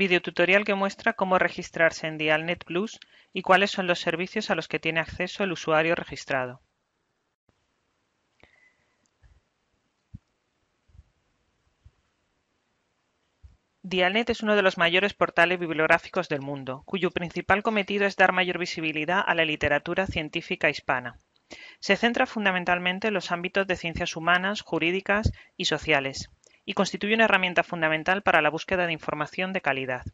videotutorial que muestra cómo registrarse en Dialnet Plus y cuáles son los servicios a los que tiene acceso el usuario registrado. Dialnet es uno de los mayores portales bibliográficos del mundo, cuyo principal cometido es dar mayor visibilidad a la literatura científica hispana. Se centra fundamentalmente en los ámbitos de ciencias humanas, jurídicas y sociales, y constituye una herramienta fundamental para la búsqueda de información de calidad.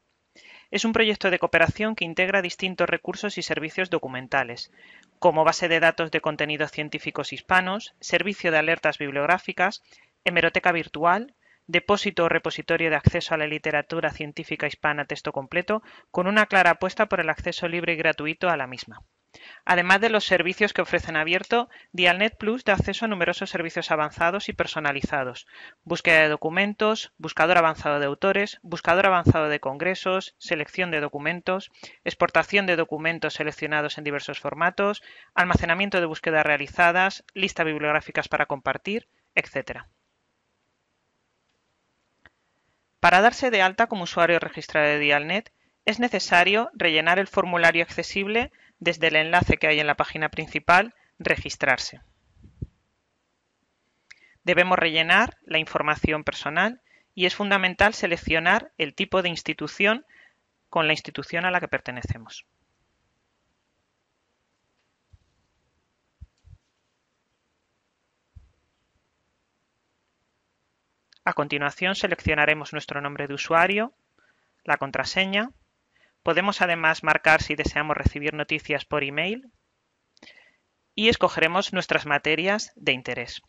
Es un proyecto de cooperación que integra distintos recursos y servicios documentales, como base de datos de contenidos científicos hispanos, servicio de alertas bibliográficas, hemeroteca virtual, depósito o repositorio de acceso a la literatura científica hispana texto completo, con una clara apuesta por el acceso libre y gratuito a la misma. Además de los servicios que ofrece en abierto, Dialnet Plus da acceso a numerosos servicios avanzados y personalizados, búsqueda de documentos, buscador avanzado de autores, buscador avanzado de congresos, selección de documentos, exportación de documentos seleccionados en diversos formatos, almacenamiento de búsquedas realizadas, listas bibliográficas para compartir, etc. Para darse de alta como usuario registrado de Dialnet, es necesario rellenar el formulario accesible desde el enlace que hay en la página principal, Registrarse. Debemos rellenar la información personal y es fundamental seleccionar el tipo de institución con la institución a la que pertenecemos. A continuación seleccionaremos nuestro nombre de usuario, la contraseña. Podemos además marcar si deseamos recibir noticias por email y escogeremos nuestras materias de interés.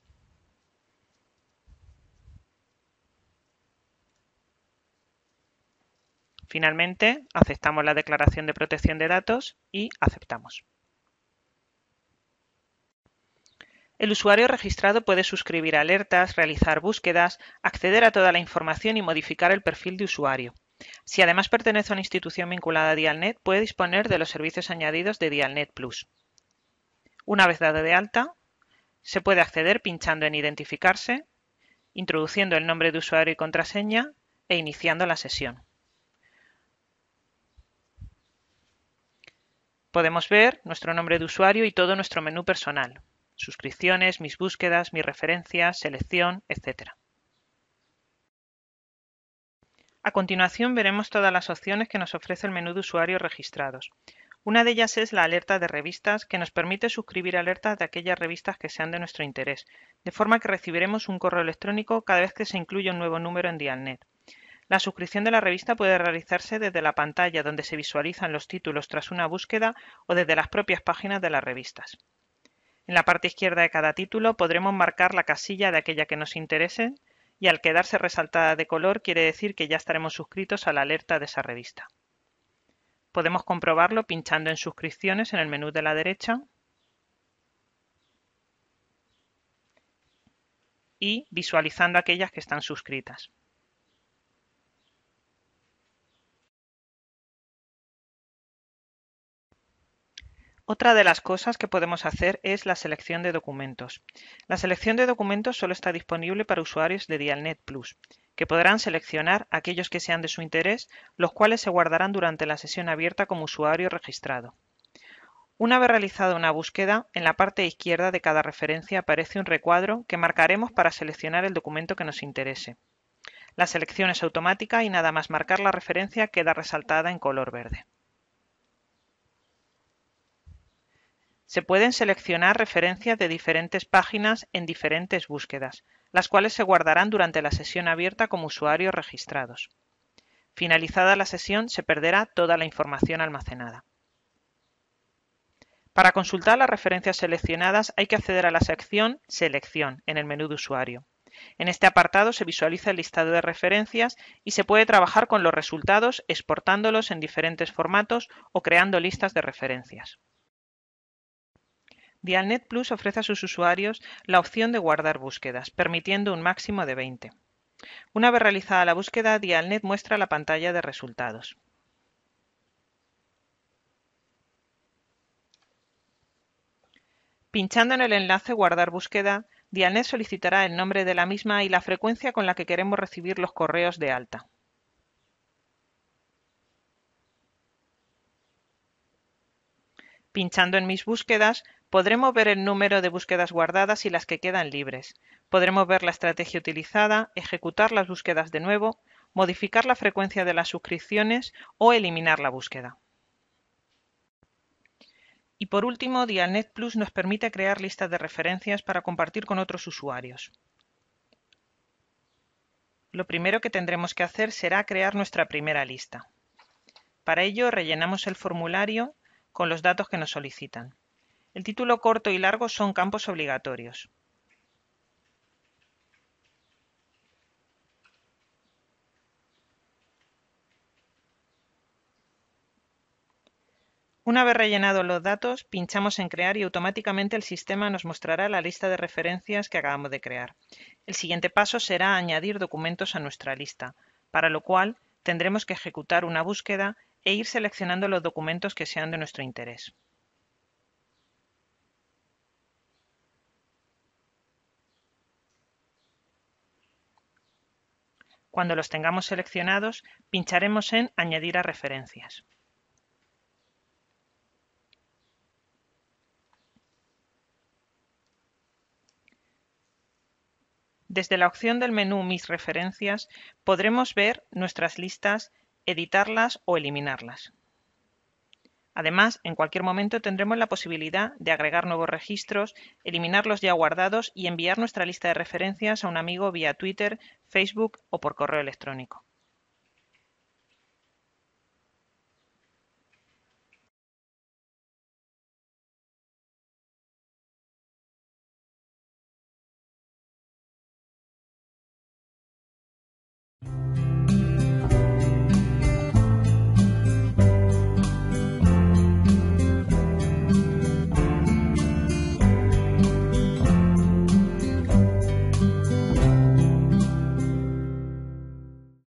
Finalmente, aceptamos la declaración de protección de datos y aceptamos. El usuario registrado puede suscribir alertas, realizar búsquedas, acceder a toda la información y modificar el perfil de usuario. Si además pertenece a una institución vinculada a Dialnet, puede disponer de los servicios añadidos de Dialnet Plus. Una vez dado de alta, se puede acceder pinchando en Identificarse, introduciendo el nombre de usuario y contraseña e iniciando la sesión. Podemos ver nuestro nombre de usuario y todo nuestro menú personal suscripciones, mis búsquedas, mis referencias, selección, etc. A continuación veremos todas las opciones que nos ofrece el menú de usuarios registrados. Una de ellas es la alerta de revistas, que nos permite suscribir alertas de aquellas revistas que sean de nuestro interés, de forma que recibiremos un correo electrónico cada vez que se incluye un nuevo número en Dialnet. La suscripción de la revista puede realizarse desde la pantalla donde se visualizan los títulos tras una búsqueda o desde las propias páginas de las revistas. En la parte izquierda de cada título podremos marcar la casilla de aquella que nos interese y al quedarse resaltada de color quiere decir que ya estaremos suscritos a la alerta de esa revista. Podemos comprobarlo pinchando en suscripciones en el menú de la derecha y visualizando aquellas que están suscritas. Otra de las cosas que podemos hacer es la selección de documentos. La selección de documentos solo está disponible para usuarios de Dialnet Plus, que podrán seleccionar aquellos que sean de su interés, los cuales se guardarán durante la sesión abierta como usuario registrado. Una vez realizada una búsqueda, en la parte izquierda de cada referencia aparece un recuadro que marcaremos para seleccionar el documento que nos interese. La selección es automática y nada más marcar la referencia queda resaltada en color verde. Se pueden seleccionar referencias de diferentes páginas en diferentes búsquedas, las cuales se guardarán durante la sesión abierta como usuarios registrados. Finalizada la sesión se perderá toda la información almacenada. Para consultar las referencias seleccionadas hay que acceder a la sección Selección en el menú de usuario. En este apartado se visualiza el listado de referencias y se puede trabajar con los resultados exportándolos en diferentes formatos o creando listas de referencias. Dialnet Plus ofrece a sus usuarios la opción de guardar búsquedas, permitiendo un máximo de 20. Una vez realizada la búsqueda, Dialnet muestra la pantalla de resultados. Pinchando en el enlace Guardar búsqueda, Dialnet solicitará el nombre de la misma y la frecuencia con la que queremos recibir los correos de alta. Pinchando en Mis búsquedas, podremos ver el número de búsquedas guardadas y las que quedan libres. Podremos ver la estrategia utilizada, ejecutar las búsquedas de nuevo, modificar la frecuencia de las suscripciones o eliminar la búsqueda. Y por último, Dialnet Plus nos permite crear listas de referencias para compartir con otros usuarios. Lo primero que tendremos que hacer será crear nuestra primera lista. Para ello rellenamos el formulario con los datos que nos solicitan. El título corto y largo son campos obligatorios. Una vez rellenados los datos, pinchamos en Crear y automáticamente el sistema nos mostrará la lista de referencias que acabamos de crear. El siguiente paso será añadir documentos a nuestra lista, para lo cual tendremos que ejecutar una búsqueda e ir seleccionando los documentos que sean de nuestro interés. Cuando los tengamos seleccionados, pincharemos en Añadir a referencias. Desde la opción del menú Mis referencias podremos ver nuestras listas, editarlas o eliminarlas. Además, en cualquier momento tendremos la posibilidad de agregar nuevos registros, eliminar los ya guardados y enviar nuestra lista de referencias a un amigo vía Twitter, Facebook o por correo electrónico.